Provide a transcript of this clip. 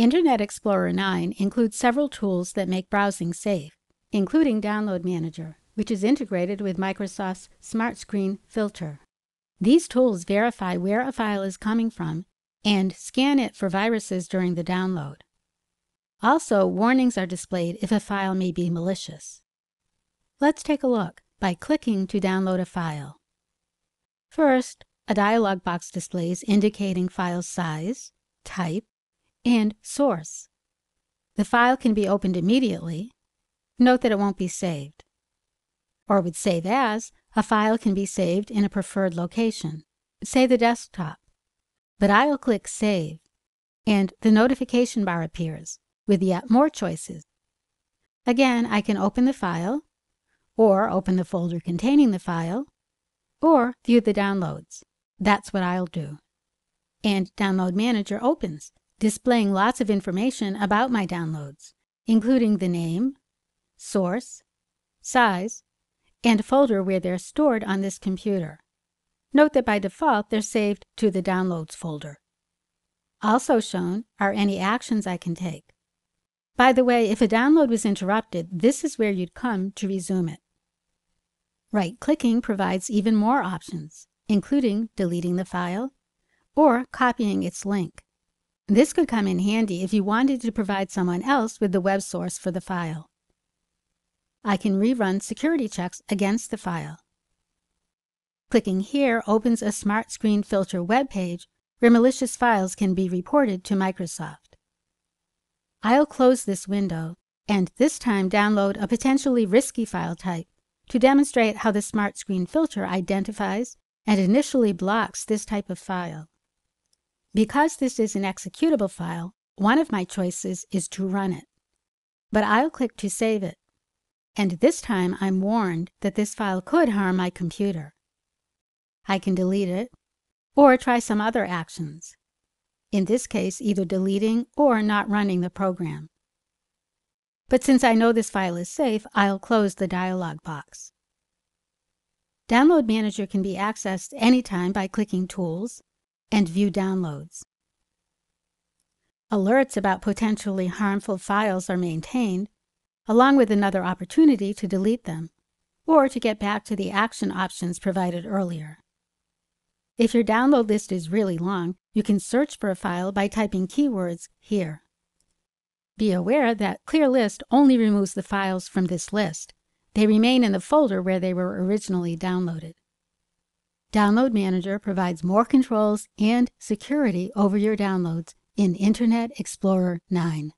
Internet Explorer 9 includes several tools that make browsing safe, including Download Manager, which is integrated with Microsoft's Smart Screen Filter. These tools verify where a file is coming from and scan it for viruses during the download. Also, warnings are displayed if a file may be malicious. Let's take a look by clicking to download a file. First, a dialog box displays indicating file size, type, and source. The file can be opened immediately. Note that it won't be saved. Or with Save As, a file can be saved in a preferred location, say the desktop. But I'll click Save, and the notification bar appears with yet more choices. Again, I can open the file, or open the folder containing the file, or view the downloads. That's what I'll do. And Download Manager opens, displaying lots of information about my downloads, including the name, source, size, and folder where they're stored on this computer. Note that by default, they're saved to the Downloads folder. Also shown are any actions I can take. By the way, if a download was interrupted, this is where you'd come to resume it. Right-clicking provides even more options, including deleting the file or copying its link. This could come in handy if you wanted to provide someone else with the web source for the file. I can rerun security checks against the file. Clicking here opens a Smart Screen Filter web page where malicious files can be reported to Microsoft. I'll close this window and this time download a potentially risky file type to demonstrate how the Smart Screen Filter identifies and initially blocks this type of file. Because this is an executable file, one of my choices is to run it. But I'll click to save it. And this time I'm warned that this file could harm my computer. I can delete it or try some other actions. In this case, either deleting or not running the program. But since I know this file is safe, I'll close the dialog box. Download Manager can be accessed anytime by clicking Tools, and view downloads. Alerts about potentially harmful files are maintained, along with another opportunity to delete them, or to get back to the action options provided earlier. If your download list is really long, you can search for a file by typing keywords here. Be aware that Clear List only removes the files from this list. They remain in the folder where they were originally downloaded. Download Manager provides more controls and security over your downloads in Internet Explorer 9.